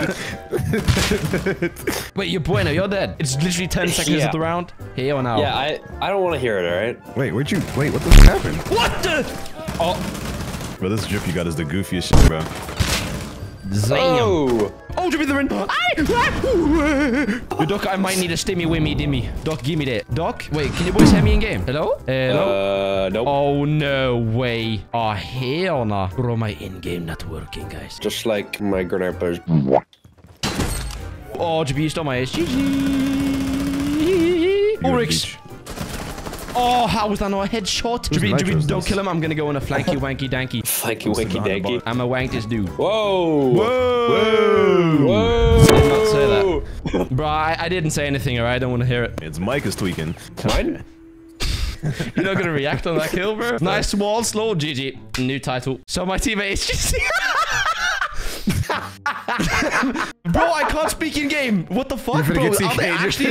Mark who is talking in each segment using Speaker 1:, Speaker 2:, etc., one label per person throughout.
Speaker 1: Wait, you're bueno. You're dead. It's literally 10 seconds
Speaker 2: Yeah.
Speaker 1: of the round. Here or now?
Speaker 2: Yeah, I I don't want to hear it. All right.
Speaker 3: Wait, where'd you? Wait, what the fuck happened?
Speaker 1: What the? Oh,
Speaker 3: Bro, this drip you got is the goofiest shit, bro.
Speaker 1: damn.
Speaker 2: Oh.
Speaker 1: Oh, Jimmy the Rin. Yo, Doc, I might need a stimmy wimmy dimmy. Doc, give me that. Doc, wait, can you boys hear me in game? Hello? Hello?
Speaker 2: Uh, nope.
Speaker 1: Oh, no way. Oh, hell no. Bro, my in-game not working, guys.
Speaker 2: Just like my grandpa's.
Speaker 1: Oh, you stole my ace. GG. Oryx. Oh, how was that not a headshot? JB, JB, don't kill him. I'm gonna go on a flanky wanky danky.
Speaker 2: Flanky winky danky.
Speaker 1: I'm a wank this dude.
Speaker 2: Whoa.
Speaker 3: Whoa!
Speaker 2: Whoa.
Speaker 1: Did not say that. Bro, I, I didn't say anything, alright? I don't want to hear it.
Speaker 3: It's Mike is tweaking.
Speaker 2: Mine?
Speaker 1: You're not gonna react on that kill, bro. Nice small slow GG. New title. So my teammate is just Bro, I can't speak in game. What the fuck, bro?
Speaker 3: gonna get
Speaker 1: Are they
Speaker 3: TK'd.
Speaker 1: actually...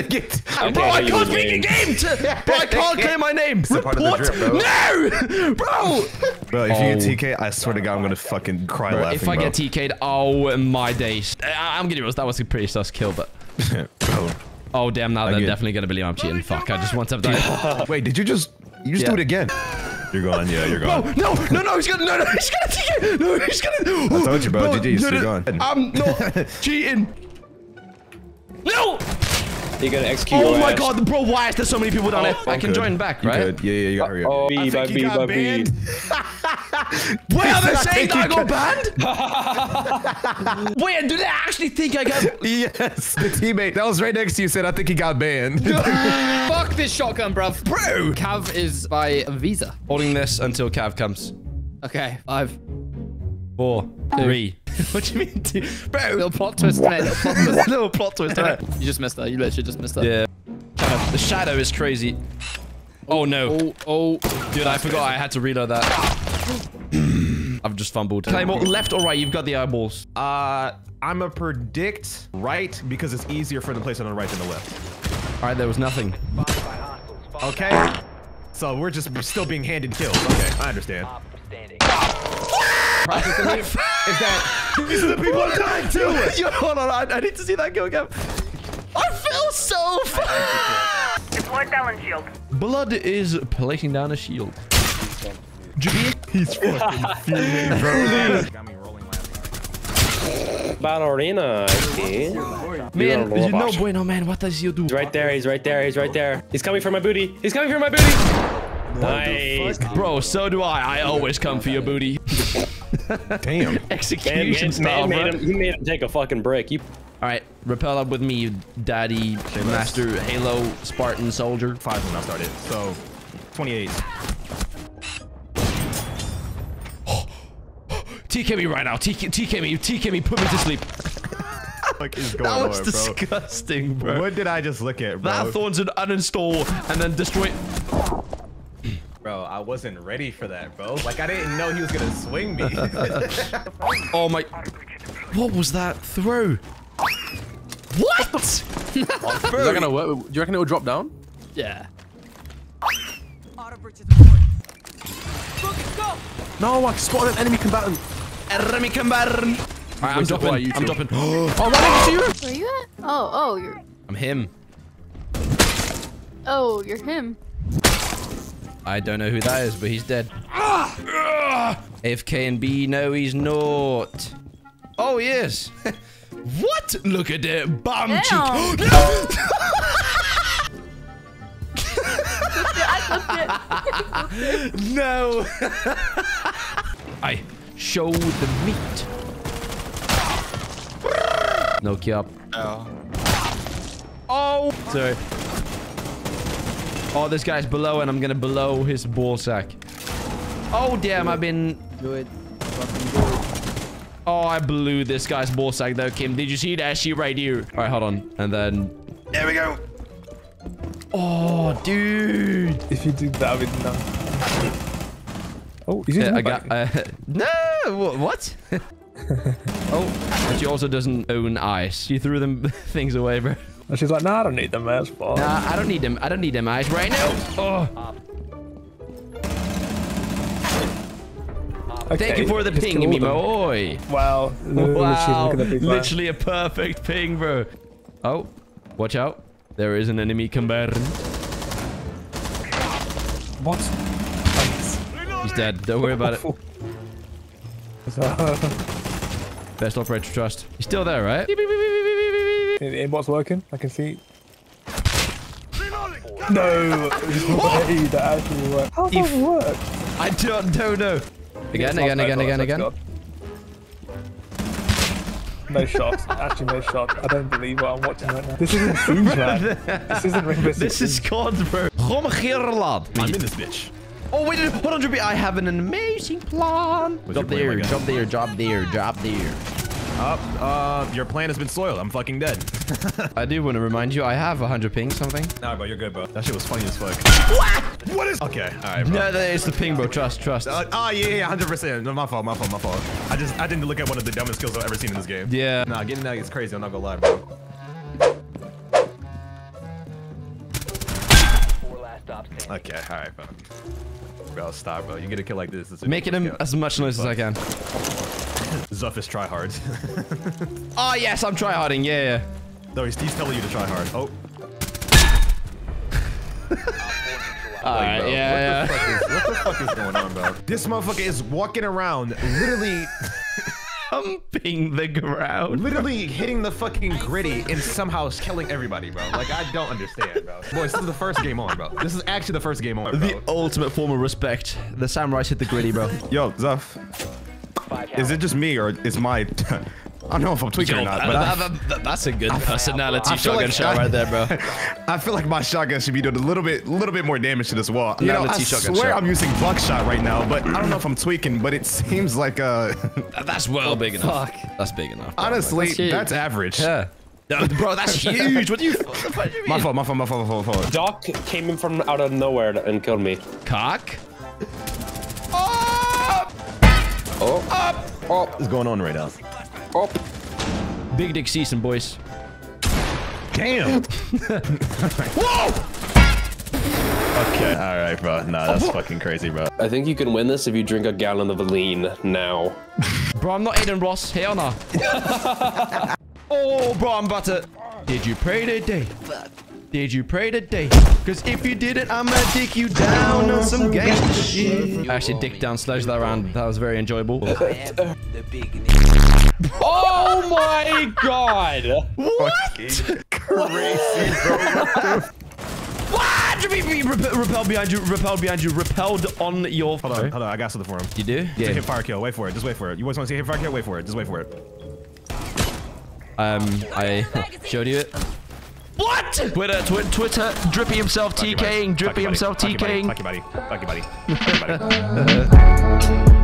Speaker 3: You're
Speaker 1: Bro, I can't speak in
Speaker 2: game?
Speaker 1: game. To... Bro, I can't clear my name.
Speaker 3: a part
Speaker 1: Report.
Speaker 3: drip, bro.
Speaker 1: No, bro.
Speaker 3: Bro, if
Speaker 1: Oh.
Speaker 3: you get oh. TK, I swear to God, I'm gonna fucking cry
Speaker 1: Bro,
Speaker 3: laughing,
Speaker 1: if I
Speaker 3: bro.
Speaker 1: get TK'd, oh my days. Uh, I- I'm gonna be that was a pretty sus kill, but...
Speaker 3: bro.
Speaker 1: Oh, damn, now they're
Speaker 3: Again.
Speaker 1: definitely gonna believe I'm cheating. Fuck, I just want to have that.
Speaker 3: Wait, did you just? You just
Speaker 1: Yeah.
Speaker 3: do it again? You're gone. Yeah, you're
Speaker 1: Bro,
Speaker 3: gone.
Speaker 1: no, no, no, he's gonna, no, no, he's gonna TK. No, he's gonna.
Speaker 3: I told you, bro. GG's,
Speaker 1: no,
Speaker 3: you're
Speaker 1: no,
Speaker 3: gone.
Speaker 1: I'm not cheating. No!
Speaker 2: You gotta execute
Speaker 1: Oh my
Speaker 2: ass.
Speaker 1: god, bro, why is there so many people down there? I
Speaker 3: I'm
Speaker 1: can
Speaker 3: good.
Speaker 1: join back, right?
Speaker 3: You
Speaker 1: right?
Speaker 3: could. Yeah, yeah, you gotta hurry up.
Speaker 2: Oh,
Speaker 3: I
Speaker 2: B
Speaker 3: think
Speaker 2: by
Speaker 3: he
Speaker 2: B
Speaker 3: got
Speaker 2: by B.
Speaker 3: banned.
Speaker 1: Wait, are they
Speaker 3: I
Speaker 1: saying that I got banned? Wait, do they actually think I got...
Speaker 3: Yes, the teammate that was right next to you said, "I think he got banned."
Speaker 4: Fuck this shotgun, bruv.
Speaker 1: Bro!
Speaker 4: Cav is by Visa.
Speaker 1: Holding this until Cav comes.
Speaker 4: Okay, five.
Speaker 1: Four, three. what do you mean? Two? Bro!
Speaker 4: Little plot twist, mate. Little plot twist.
Speaker 1: little plot twist, right?
Speaker 4: You just missed that. You literally just missed that.
Speaker 1: Yeah. The shadow is crazy. Oh no.
Speaker 4: Oh, oh.
Speaker 1: Dude, I forgot I had to reload that. I've just fumbled. Claymore, left or right? You've got the eyeballs.
Speaker 3: Uh, I'm a predict right because it's easier for the to place on the right than the left.
Speaker 1: All right, there was nothing.
Speaker 3: Okay. So we're just we're still being handed kills. Okay, I understand.
Speaker 1: Practically.
Speaker 3: Is that these are the people I'm dying to?
Speaker 1: Yo, hold on, I, I need to see that go again. I feel so far.
Speaker 5: Deploy Talon Shield.
Speaker 1: Blood is placing down a shield.
Speaker 3: He's fucking fuming, bro.
Speaker 2: Battle arena, I see.
Speaker 1: Man, you know, bueno, man, what does you do?
Speaker 2: He's right there. He's right there. He's right there. He's coming for my booty. He's coming for my booty. Nice.
Speaker 1: Bro, so do I. I always come for your booty.
Speaker 3: Damn.
Speaker 2: Man,
Speaker 1: Execution
Speaker 2: man,
Speaker 1: style,
Speaker 2: man
Speaker 1: bro.
Speaker 2: made him, he made him take a fucking break. You
Speaker 1: All right, rappel up with me, you daddy, master, Halo, Spartan soldier.
Speaker 3: Five when I started. So, 28.
Speaker 1: TK me right now. TK, TK me. TK me. Put me to sleep.
Speaker 3: What is going
Speaker 1: That was
Speaker 3: on,
Speaker 1: disgusting, bro.
Speaker 3: What did I just look at, bro?
Speaker 1: That thorn's an uninstall and then destroy.
Speaker 3: Bro, I wasn't ready for that, bro. Like, I didn't know he was gonna swing me.
Speaker 1: Oh my. What was that throw? What?
Speaker 6: Is that gonna work? Do you reckon it will drop down?
Speaker 4: Yeah.
Speaker 6: No, I spotted an enemy combatant.
Speaker 1: Remy Cambarn. Alright, I'm
Speaker 6: Wait, so why
Speaker 1: dropping.
Speaker 6: you
Speaker 1: I'm
Speaker 6: two?
Speaker 1: dropping.
Speaker 6: Oh, right next to you.
Speaker 7: Where you at? Oh, oh, you're.
Speaker 1: I'm him.
Speaker 7: Oh, you're him.
Speaker 1: I don't know who that is, but he's dead. AFK and B, no, he's not. Oh, he is. what? Look at that bum cheek.
Speaker 7: Damn.
Speaker 1: no. I show the meat. No up.
Speaker 4: Oh.
Speaker 1: Oh, sorry. Oh, this guy's below, and I'm gonna blow his ball sack. Oh, damn, I've been.
Speaker 4: Good. Fucking good.
Speaker 1: Oh, I blew this guy's ball sack though, Kim. Did you see that shit right here? All right, hold on. And then. There we go. Oh, dude.
Speaker 8: If you do that with no. Oh, he's using
Speaker 1: I
Speaker 8: I
Speaker 1: got. Uh, no, what? oh, but she also doesn't own ice. She threw them things away, bro.
Speaker 8: And she's like, nah, I don't need them, fine.
Speaker 1: Nah, I don't need them. I don't need them eyes right now. Oh. Thank you for the
Speaker 8: just
Speaker 1: ping, me boy.
Speaker 8: Wow. Literally,
Speaker 1: Wow,
Speaker 8: look at that big fire.
Speaker 1: literally a perfect ping, bro. Oh, watch out. There is an enemy combatant.
Speaker 8: What?
Speaker 1: He's dead. Don't worry about it. Best operator trust. He's still there, right?
Speaker 8: The Aimbot's working. I can see. No way oh! that actually worked. How does that work?
Speaker 1: I don't, don't know. Again,
Speaker 8: Yes,
Speaker 1: again, again, again, again.
Speaker 8: No shots. Actually, no shots. I don't believe what I'm watching right now. This isn't Siege, man. This isn't Rainbow
Speaker 1: This is
Speaker 8: Siege.
Speaker 1: COD, bro.
Speaker 3: I'm in this bitch.
Speaker 1: Oh, wait, hold on, Drippy. I have an amazing plan.
Speaker 3: What's
Speaker 1: Job
Speaker 3: plan,
Speaker 1: there,
Speaker 3: my guy?
Speaker 1: job there, job there, job there.
Speaker 3: Up, uh, your plan has been soiled. I'm fucking dead.
Speaker 1: I do want to remind you, I have 100 ping something.
Speaker 3: nah, bro, you're good, bro. That shit was funny as fuck. What? What is? Okay, all right, bro.
Speaker 1: No, that is the ping, bro. Trust, trust.
Speaker 3: Uh, oh yeah, yeah, hundred percent. No, my fault, my fault, my fault. I just I didn't look at one of the dumbest skills I've ever seen in this game.
Speaker 1: Yeah.
Speaker 3: Nah, getting that is crazy. I'm not gonna lie, bro. Okay, all right, bro. Bro, stop, bro. You get a kill like this.
Speaker 1: Making him as much noise as I can.
Speaker 3: kill. Zuff is try hard.
Speaker 1: Oh, ah, yes, I'm tryharding. Yeah, yeah.
Speaker 3: no, he's, he's telling you to try hard. Oh.
Speaker 1: All right,
Speaker 3: bro,
Speaker 1: yeah,
Speaker 3: what
Speaker 1: yeah.
Speaker 3: The fuck is, what the fuck is going on, bro? This motherfucker is walking around, literally,
Speaker 1: Humping the ground.
Speaker 3: literally hitting the fucking gritty and somehow killing everybody, bro. Like I don't understand, bro. Boys, this is the first game on, bro. This is actually the first game on, bro.
Speaker 1: The ultimate form of respect. The samurais hit the gritty, bro.
Speaker 3: Yo, Zuff. Is it just me or is my? I don't know if I'm tweaking or not, but I,
Speaker 1: that's a good personality
Speaker 3: I
Speaker 1: shotgun
Speaker 3: like
Speaker 1: shot
Speaker 3: I-
Speaker 1: right there, bro.
Speaker 3: I feel like my shotgun should be doing a little bit, a little bit more damage to this wall. You know, I
Speaker 1: Personality
Speaker 3: swear
Speaker 1: shot.
Speaker 3: I'm using buckshot right now, but I don't know if I'm tweaking. But it seems like, uh,
Speaker 1: That's well big enough.
Speaker 4: Fuck.
Speaker 1: That's big enough. bro.
Speaker 3: honestly,
Speaker 4: That's
Speaker 3: that's average.
Speaker 1: Yeah. No, bro, that's huge. What do you? What the fuck do you
Speaker 3: My
Speaker 1: mean?
Speaker 3: fault, my fault, my fault, my fault, my fault.
Speaker 2: Doc came in from out of nowhere and killed me.
Speaker 1: Cock. Up.
Speaker 2: Oh,
Speaker 3: What's going on right now?
Speaker 2: Oh.
Speaker 1: Big dick season, boys.
Speaker 3: Damn. Whoa! Okay, all right, bro. Nah, that's fucking crazy, bro.
Speaker 2: I think you can win this if you drink a gallon of lean now.
Speaker 1: Bro, I'm not Adin Ross. Hell no. oh, bro, I'm about to. Did you pray today? Did you pray today? Cause if you didn't, I'ma dick you down on some gangster shit. I actually dick down sledge that round. That was very enjoyable.
Speaker 2: Oh my god!
Speaker 3: What? crazy, bro.
Speaker 1: What? Rappel, rappel behind you. Rappel behind you. Rappelled on your.
Speaker 3: Hold on, hold on. I got something for him.
Speaker 1: You do?
Speaker 3: Yeah. Hit fire kill. Wait for it. Just wait for it. You always want to see hip fire kill? Wait for it. Just wait for it.
Speaker 1: Um, I showed you it. What? Twitter, twi Twitter, Drippy himself
Speaker 3: Fuck you.
Speaker 1: TKing, Drippy himself
Speaker 3: Fuck you, buddy.
Speaker 1: TKing.
Speaker 3: Fuck you, buddy. Fuck you, buddy. Fuck you, buddy.